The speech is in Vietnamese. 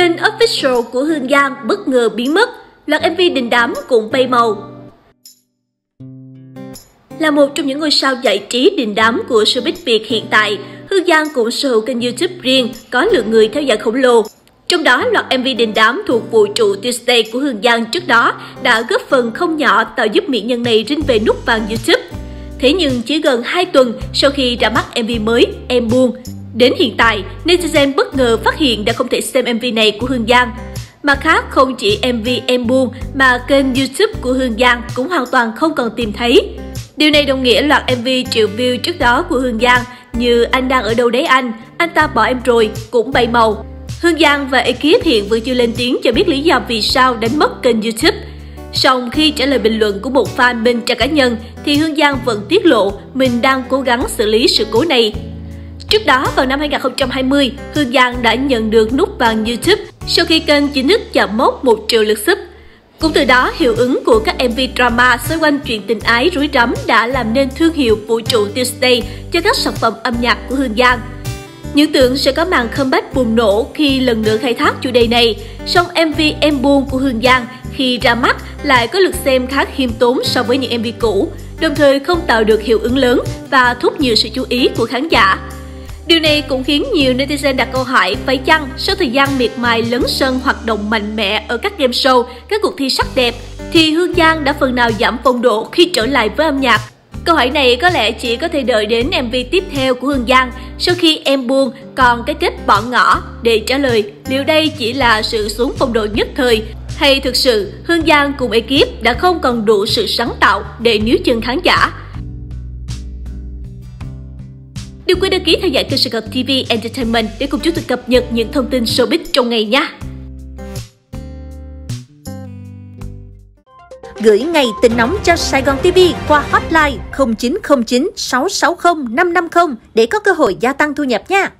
Kênh official của Hương Giang bất ngờ biến mất, loạt MV đình đám cũng bay màu. Là một trong những ngôi sao giải trí đình đám của showbiz Việt hiện tại, Hương Giang cũng sở hữu kênh YouTube riêng có lượng người theo dõi khổng lồ. Trong đó, loạt MV đình đám thuộc vũ trụ Tuesday của Hương Giang trước đó đã góp phần không nhỏ tạo giúp mỹ nhân này rinh về nút vàng YouTube. Thế nhưng chỉ gần 2 tuần sau khi ra mắt MV mới Em Buông, đến hiện tại, netizen bất ngờ phát hiện đã không thể xem MV này của Hương Giang. Mặt khác, không chỉ MV Em Buông mà kênh YouTube của Hương Giang cũng hoàn toàn không còn tìm thấy. Điều này đồng nghĩa loạt MV triệu view trước đó của Hương Giang như Anh đang ở đâu đấy anh, Anh ta bỏ em rồi cũng bay màu. Hương Giang và ekip hiện vẫn chưa lên tiếng cho biết lý do vì sao đánh mất kênh YouTube. Song khi trả lời bình luận của một fan bên trang cá nhân thì Hương Giang vẫn tiết lộ mình đang cố gắng xử lý sự cố này. Trước đó vào năm 2020, Hương Giang đã nhận được nút vàng YouTube sau khi kênh chính thức chạm mốc 1 triệu lượt sub. Cũng từ đó, hiệu ứng của các MV drama xoay quanh chuyện tình ái rối rắm đã làm nên thương hiệu vũ trụ Tuesday cho các sản phẩm âm nhạc của Hương Giang. Những tưởng sẽ có màn comeback bùng nổ khi lần nữa khai thác chủ đề này, song MV Em Buông của Hương Giang khi ra mắt lại có lượt xem khá khiêm tốn so với những MV cũ, đồng thời không tạo được hiệu ứng lớn và thu hút nhiều sự chú ý của khán giả. Điều này cũng khiến nhiều netizen đặt câu hỏi phải chăng sau thời gian miệt mài lấn sân hoạt động mạnh mẽ ở các game show, các cuộc thi sắc đẹp, thì Hương Giang đã phần nào giảm phong độ khi trở lại với âm nhạc. Câu hỏi này có lẽ chỉ có thể đợi đến MV tiếp theo của Hương Giang sau khi em buông còn cái kết bỏ ngỏ để trả lời liệu đây chỉ là sự xuống phong độ nhất thời hay thực sự Hương Giang cùng ekip đã không còn đủ sự sáng tạo để níu chân khán giả. Đừng quên đăng ký theo dõi kênh Sài Gòn TV Entertainment để cùng chúng tôi cập nhật những thông tin showbiz trong ngày nha. Gửi ngày tin nóng cho Sài Gòn TV qua hotline 0909 660 550 để có cơ hội gia tăng thu nhập nha.